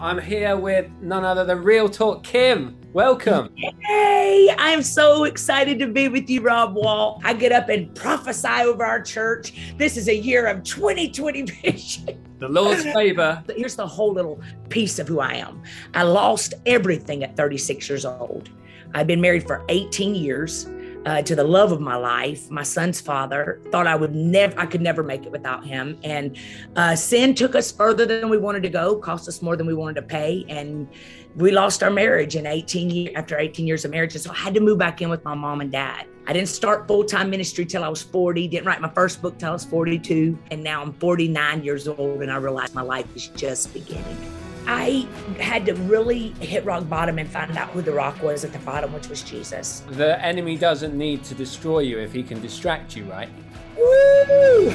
I'm here with none other than Real Talk Kim. Welcome. Hey, I'm so excited to be with you, Rob Wall. I get up and prophesy over our church. This is a year of 2020 vision. The Lord's favor. Here's the whole little piece of who I am. I lost everything at 36 years old. I've been married for 18 years uh, to the love of my life, my son's father. Thought I would never, I could never make it without him. And uh, sin took us further than we wanted to go, cost us more than we wanted to pay, and we lost our marriage in 18 years after 18 years of marriage. And so I had to move back in with my mom and dad. I didn't start full time ministry till I was 40. Didn't write my first book till I was 42, and now I'm 49 years old, and I realized my life is just beginning. I had to really hit rock bottom and find out who the rock was at the bottom, which was Jesus. The enemy doesn't need to destroy you if he can distract you, right? Woo!